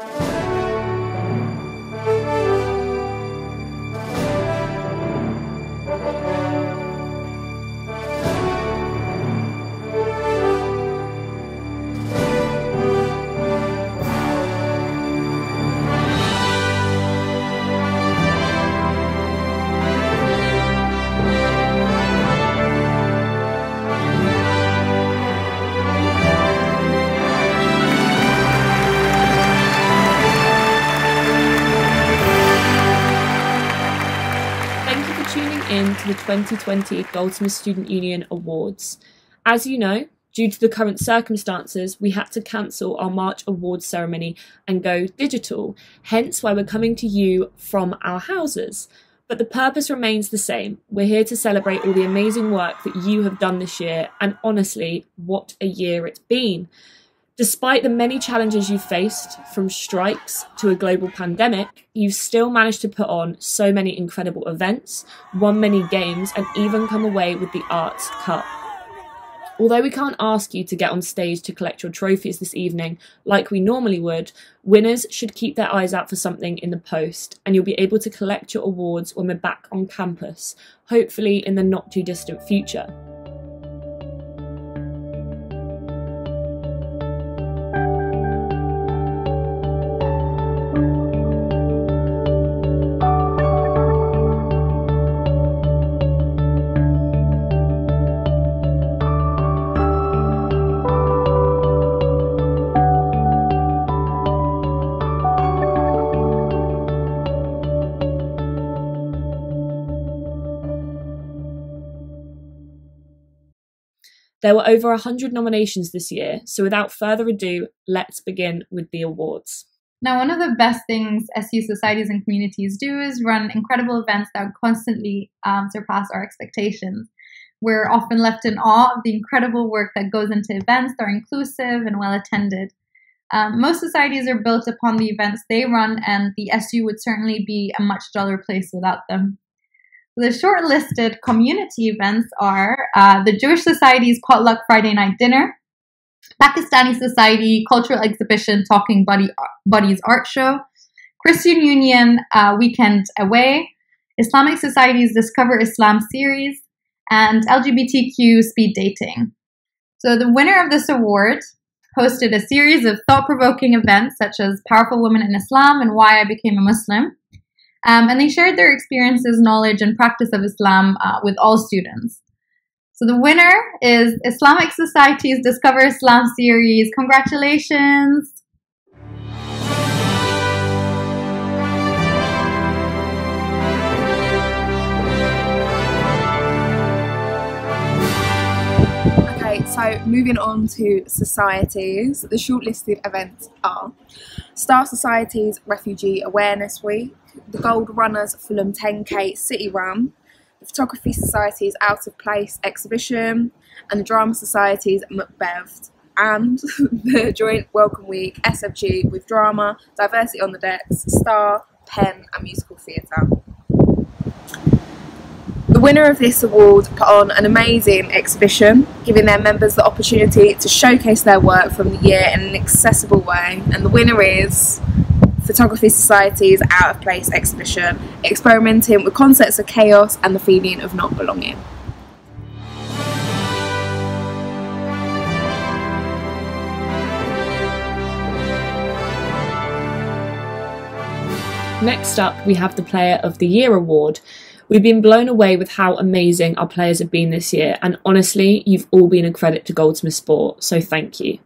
in to 2020 Goldsmith Student Union Awards. As you know, due to the current circumstances, we had to cancel our March awards ceremony and go digital, hence why we're coming to you from our houses. But the purpose remains the same. We're here to celebrate all the amazing work that you have done this year, and honestly, what a year it's been. Despite the many challenges you've faced, from strikes to a global pandemic, you've still managed to put on so many incredible events, won many games, and even come away with the Arts Cup. Although we can't ask you to get on stage to collect your trophies this evening like we normally would, winners should keep their eyes out for something in the post, and you'll be able to collect your awards when we're back on campus, hopefully in the not too distant future. There were over 100 nominations this year, so without further ado, let's begin with the awards. Now, one of the best things SU societies and communities do is run incredible events that constantly um, surpass our expectations. We're often left in awe of the incredible work that goes into events that are inclusive and well attended. Um, most societies are built upon the events they run, and the SU would certainly be a much duller place without them. The shortlisted community events are uh, the Jewish Society's Potluck Friday Night Dinner, Pakistani Society Cultural Exhibition Talking Buddies Art Show, Christian Union uh, Weekend Away, Islamic Society's Discover Islam series, and LGBTQ Speed Dating. So the winner of this award hosted a series of thought-provoking events such as Powerful Women in Islam and Why I Became a Muslim, um, and they shared their experiences, knowledge, and practice of Islam uh, with all students. So the winner is Islamic Society's Discover Islam series. Congratulations! Okay, so moving on to societies, the shortlisted events are Star Society's Refugee Awareness Week, the Gold Runners Fulham 10K City Run, the Photography Society's Out of Place exhibition, and the Drama Society's Macbeth, and the joint Welcome Week SFG with drama, diversity on the decks, star, pen, and musical theatre. The winner of this award put on an amazing exhibition, giving their members the opportunity to showcase their work from the year in an accessible way, and the winner is Photography Society's Out of Place exhibition, experimenting with concepts of chaos and the feeling of not belonging. Next up, we have the Player of the Year award. We've been blown away with how amazing our players have been this year, and honestly, you've all been a credit to Goldsmith Sport, so thank you.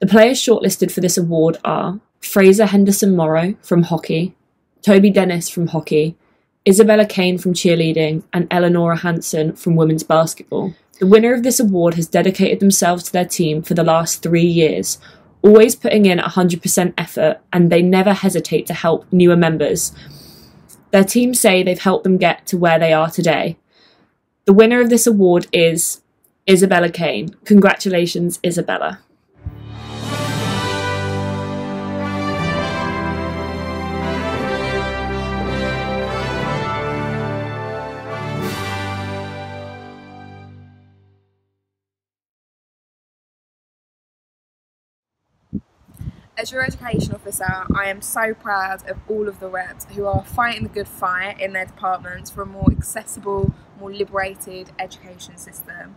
The players shortlisted for this award are Fraser Henderson Morrow from hockey, Toby Dennis from hockey, Isabella Kane from cheerleading, and Eleonora Hansen from women's basketball. The winner of this award has dedicated themselves to their team for the last three years, always putting in 100% effort, and they never hesitate to help newer members. Their team say they've helped them get to where they are today. The winner of this award is Isabella Kane. Congratulations, Isabella. As your education officer, I am so proud of all of the reps who are fighting the good fight in their departments for a more accessible, more liberated education system.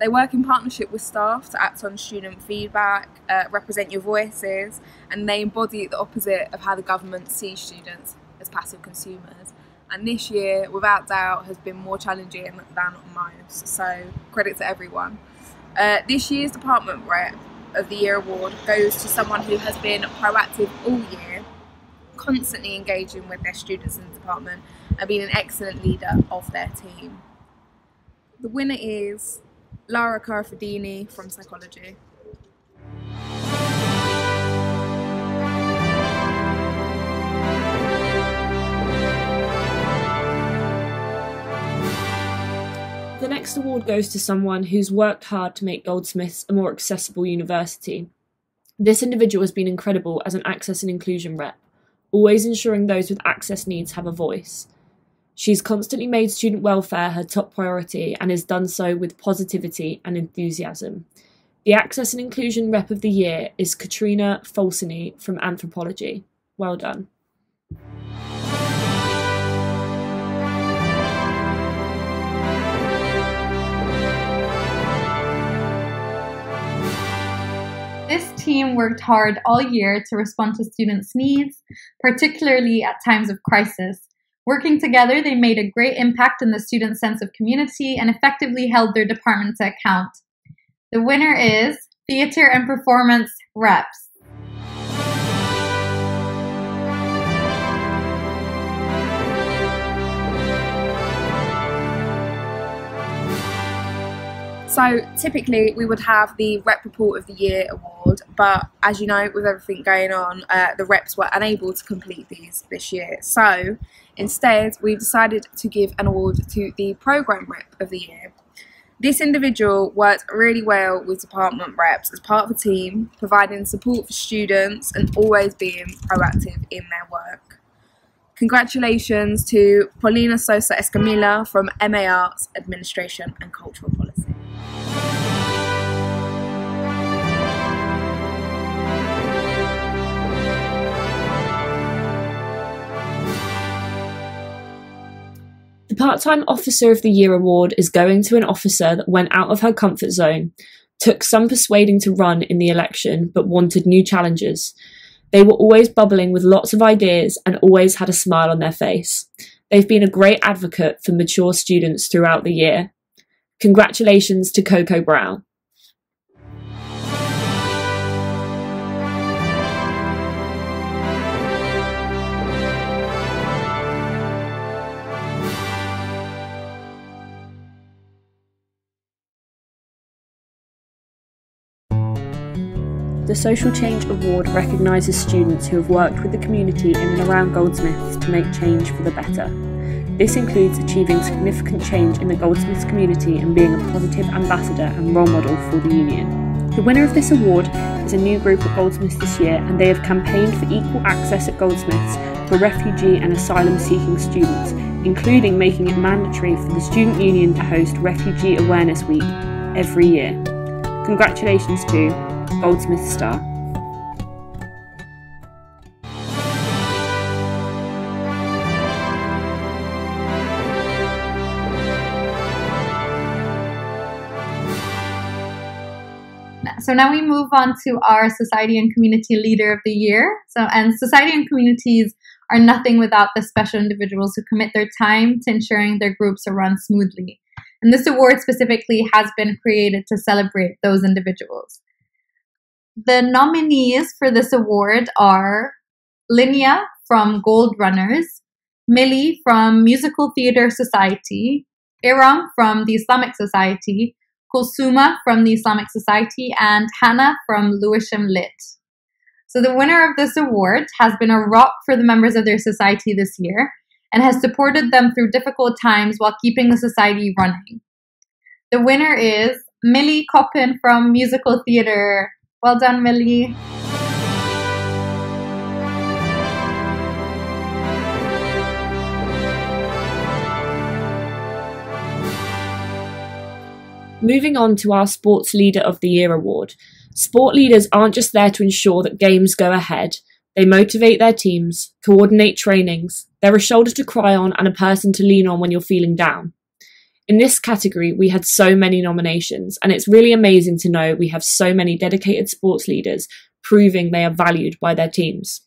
They work in partnership with staff to act on student feedback, uh, represent your voices, and they embody the opposite of how the government sees students as passive consumers. And this year, without doubt, has been more challenging than most, so credit to everyone. Uh, this year's Department Rep of the Year award goes to someone who has been proactive all year, constantly engaging with their students in the department and being an excellent leader of their team. The winner is Lara Carafedini from Psychology. The next award goes to someone who's worked hard to make Goldsmiths a more accessible university. This individual has been incredible as an access and inclusion rep, always ensuring those with access needs have a voice. She's constantly made student welfare her top priority and has done so with positivity and enthusiasm. The Access and Inclusion Rep of the Year is Katrina Folseny from Anthropology. Well done. Team worked hard all year to respond to students' needs, particularly at times of crisis. Working together, they made a great impact on the students' sense of community and effectively held their department to account. The winner is Theatre and Performance Reps. So typically we would have the Rep Report of the Year award, but as you know, with everything going on, uh, the reps were unable to complete these this year. So instead, we decided to give an award to the Program Rep of the Year. This individual worked really well with department reps as part of a team, providing support for students and always being proactive in their work. Congratulations to Paulina Sosa Escamilla from MA Arts, Administration and Cultural Policy. The Part Time Officer of the Year award is going to an officer that went out of her comfort zone, took some persuading to run in the election, but wanted new challenges. They were always bubbling with lots of ideas and always had a smile on their face. They've been a great advocate for mature students throughout the year. Congratulations to Coco Brown. The Social Change Award recognises students who have worked with the community in and around Goldsmiths to make change for the better. This includes achieving significant change in the Goldsmiths community and being a positive ambassador and role model for the union. The winner of this award is a new group at Goldsmiths this year, and they have campaigned for equal access at Goldsmiths for refugee and asylum seeking students, including making it mandatory for the Student Union to host Refugee Awareness Week every year. Congratulations to Goldsmith Star. So now we move on to our Society and Community Leader of the Year. So, and society and communities are nothing without the special individuals who commit their time to ensuring their groups are run smoothly. And this award specifically has been created to celebrate those individuals. The nominees for this award are Linnea from Gold Runners, Millie from Musical Theatre Society, Iram from the Islamic Society, Kulsuma from the Islamic Society, and Hannah from Lewisham Lit. So the winner of this award has been a rock for the members of their society this year and has supported them through difficult times while keeping the society running. The winner is Millie Coppin from Musical Theatre. Well done, Millie. Moving on to our Sports Leader of the Year award. Sport leaders aren't just there to ensure that games go ahead, they motivate their teams, coordinate trainings, they're a shoulder to cry on and a person to lean on when you're feeling down. In this category, we had so many nominations, and it's really amazing to know we have so many dedicated sports leaders proving they are valued by their teams.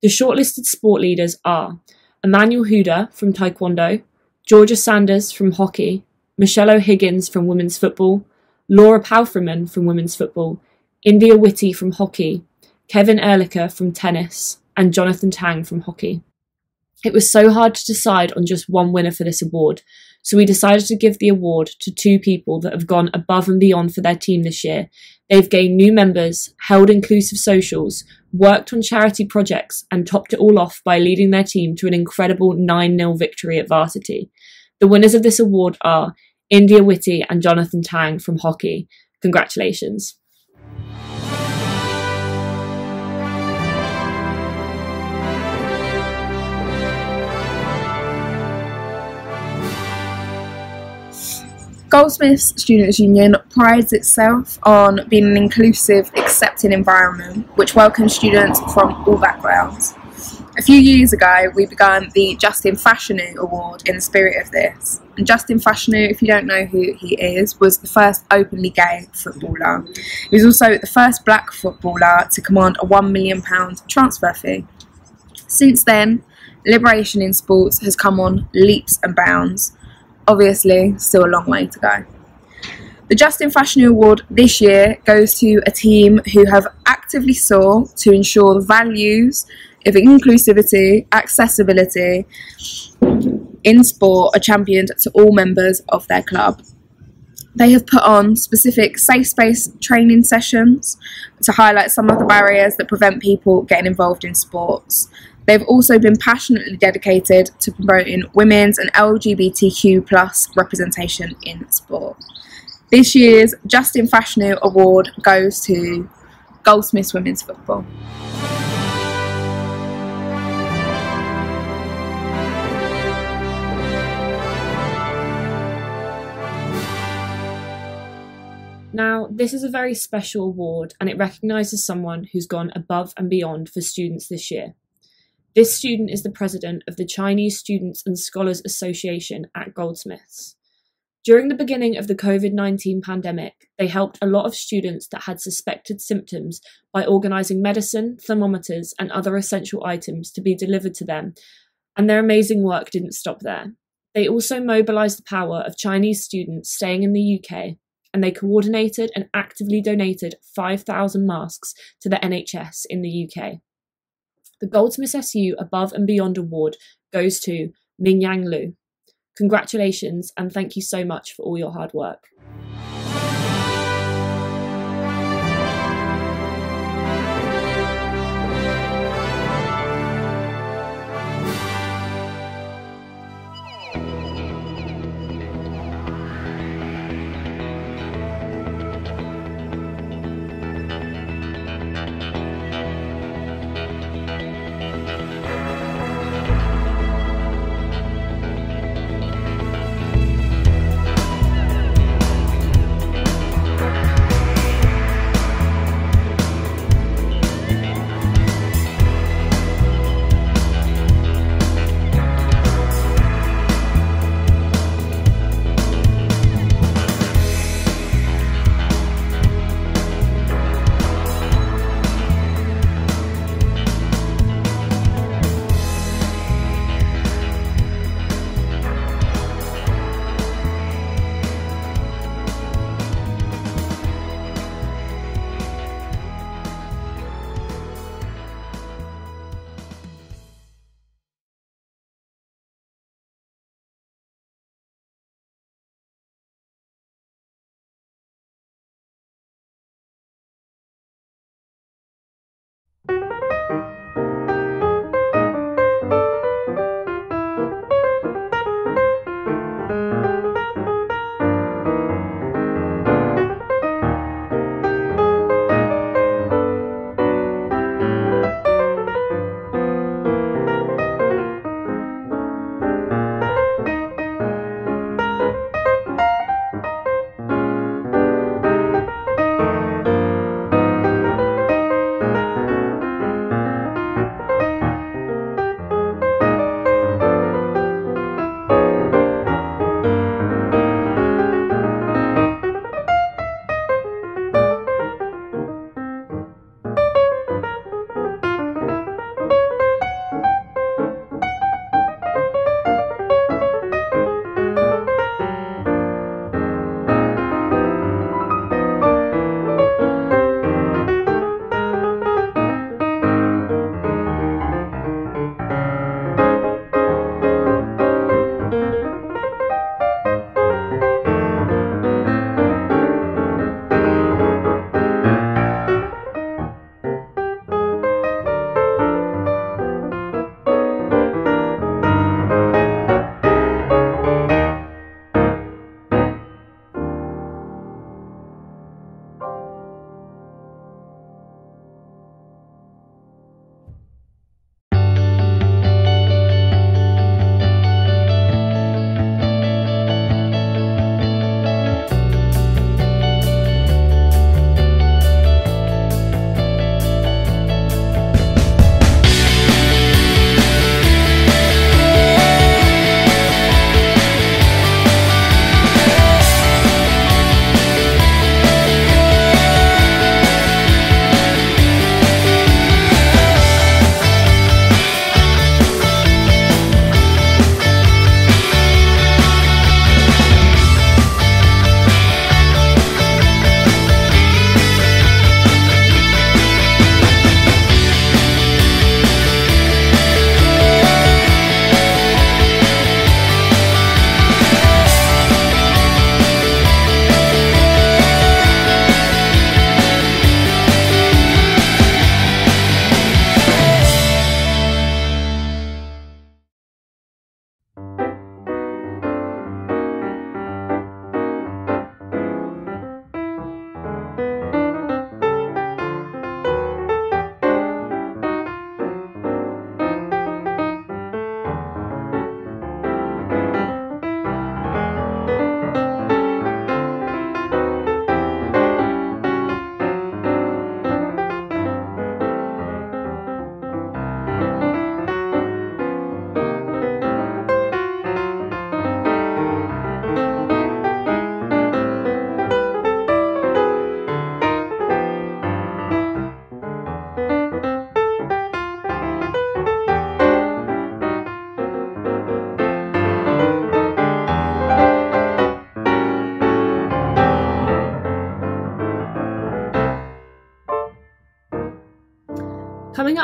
The shortlisted sport leaders are Emmanuel Huda from Taekwondo, Georgia Sanders from hockey, Michelle O'Higgins from women's football, Laura Palfreman from women's football, India Whitty from hockey, Kevin Ehrlicher from tennis, and Jonathan Tang from hockey. It was so hard to decide on just one winner for this award, so we decided to give the award to two people that have gone above and beyond for their team this year. They've gained new members, held inclusive socials, worked on charity projects, and topped it all off by leading their team to an incredible 9 0 victory at varsity. The winners of this award are India Whitty and Jonathan Tang from hockey. Congratulations. Goldsmiths Students' Union prides itself on being an inclusive, accepting environment which welcomes students from all backgrounds. A few years ago, we began the Justin Fashanu Award in the spirit of this. And Justin Fashanu, if you don't know who he is, was the first openly gay footballer. He was also the first black footballer to command a £1 million transfer fee. Since then, liberation in sports has come on leaps and bounds obviously still a long way to go. The Justin Fashanu Award this year goes to a team who have actively sought to ensure the values of inclusivity, accessibility in sport are championed to all members of their club. They have put on specific safe space training sessions to highlight some of the barriers that prevent people getting involved in sports. They've also been passionately dedicated to promoting women's and LGBTQ plus representation in sport. This year's Justin Fashanu Award goes to Goldsmiths Women's Football. Now, this is a very special award and it recognises someone who's gone above and beyond for students this year. This student is the president of the Chinese Students and Scholars Association at Goldsmiths. During the beginning of the COVID 19 pandemic, they helped a lot of students that had suspected symptoms by organising medicine, thermometers, and other essential items to be delivered to them, and their amazing work didn't stop there. They also mobilised the power of Chinese students staying in the UK, and they coordinated and actively donated 5,000 masks to the NHS in the UK. The Goldsmiths SU Above and Beyond Award goes to Mingyang Lu. Congratulations and thank you so much for all your hard work.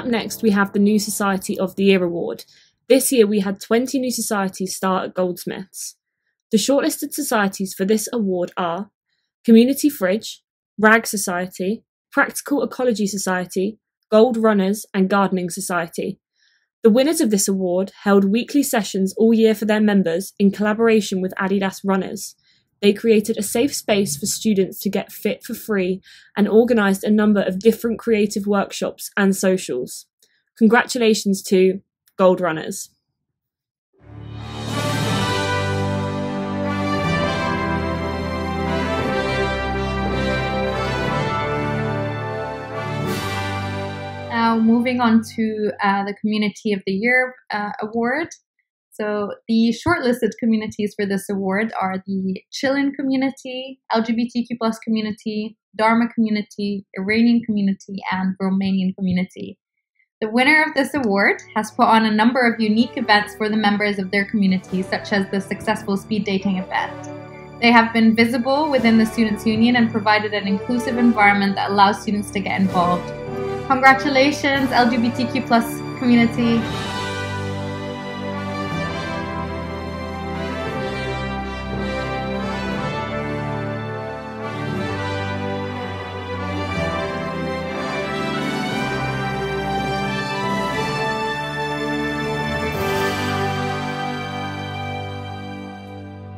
Next, we have the New Society of the Year Award. This year, we had 20 new societies start at Goldsmiths. The shortlisted societies for this award are Community Fridge, Rag Society, Practical Ecology Society, Gold Runners, and Gardening Society. The winners of this award held weekly sessions all year for their members in collaboration with Adidas Runners. They created a safe space for students to get fit for free and organised a number of different creative workshops and socials. Congratulations to Gold Runners. Now, moving on to uh, the Community of the Year uh, award. So, the shortlisted communities for this award are the Chilean community, LGBTQ plus community, Dharma community, Iranian community, and Romanian community. The winner of this award has put on a number of unique events for the members of their community, such as the successful speed dating event. They have been visible within the Students' Union and provided an inclusive environment that allows students to get involved. Congratulations, LGBTQ plus community.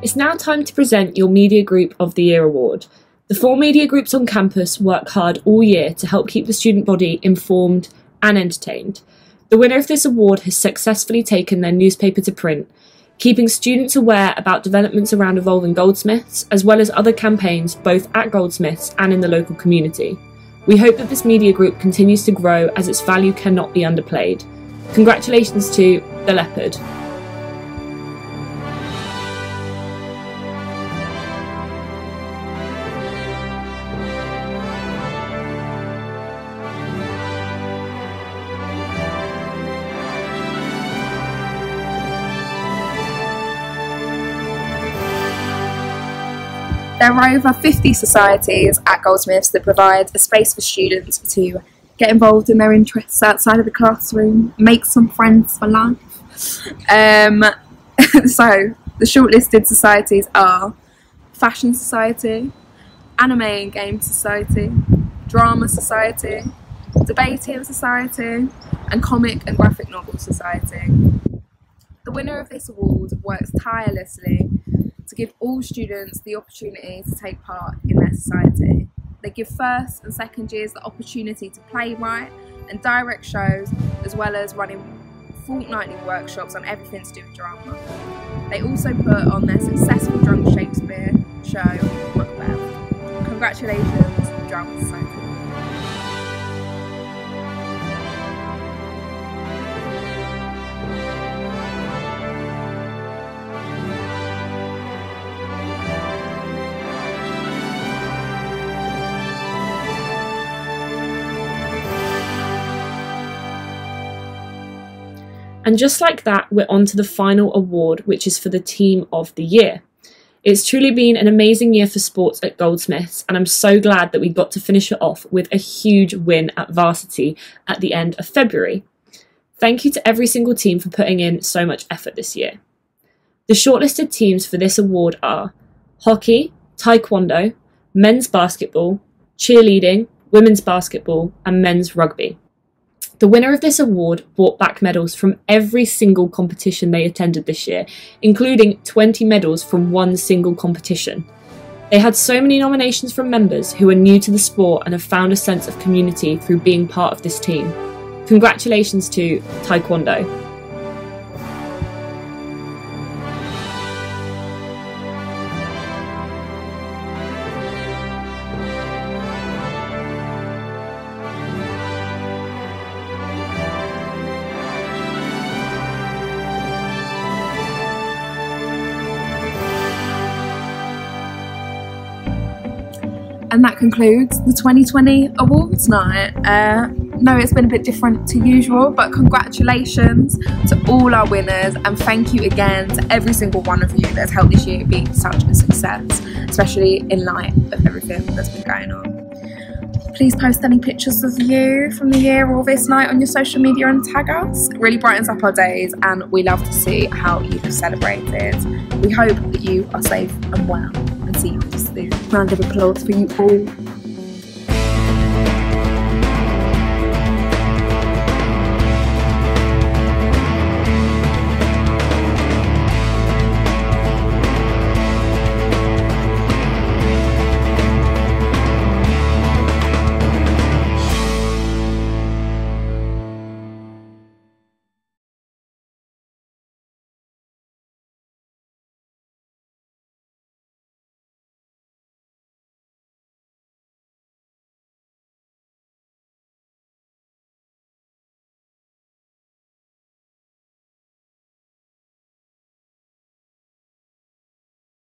It's now time to present your Media Group of the Year award. The four media groups on campus work hard all year to help keep the student body informed and entertained. The winner of this award has successfully taken their newspaper to print, keeping students aware about developments around evolving goldsmiths, as well as other campaigns both at goldsmiths and in the local community. We hope that this media group continues to grow as its value cannot be underplayed. Congratulations to The Leopard. Are over 50 societies at Goldsmiths that provide a space for students to get involved in their interests outside of the classroom, make some friends for life. Um, so, the shortlisted societies are Fashion Society, Anime and Game Society, Drama Society, Debating Society, and Comic and Graphic Novel Society. The winner of this award works tirelessly to give all students the opportunity to take part in their society. They give first and second years the opportunity to playwright and direct shows, as well as running fortnightly workshops on everything to do with drama. They also put on their successful Drunk Shakespeare show, Macbeth. Congratulations, Drama Society. And just like that, we're on to the final award, which is for the Team of the Year. It's truly been an amazing year for sports at Goldsmiths, and I'm so glad that we got to finish it off with a huge win at varsity at the end of February. Thank you to every single team for putting in so much effort this year. The shortlisted teams for this award are hockey, taekwondo, men's basketball, cheerleading, women's basketball, and men's rugby. The winner of this award brought back medals from every single competition they attended this year, including 20 medals from one single competition. They had so many nominations from members who are new to the sport and have found a sense of community through being part of this team. Congratulations to Taekwondo. And that concludes the 2020 awards night. Uh, no, it's been a bit different to usual, but congratulations to all our winners, and thank you again to every single one of you that has helped this year be such a success, especially in light of everything that's been going on. Please post any pictures of you from the year or this night on your social media and tag us. It really brightens up our days and we love to see how you have celebrated. We hope that you are safe and well and see you soon. Round of applause for you all.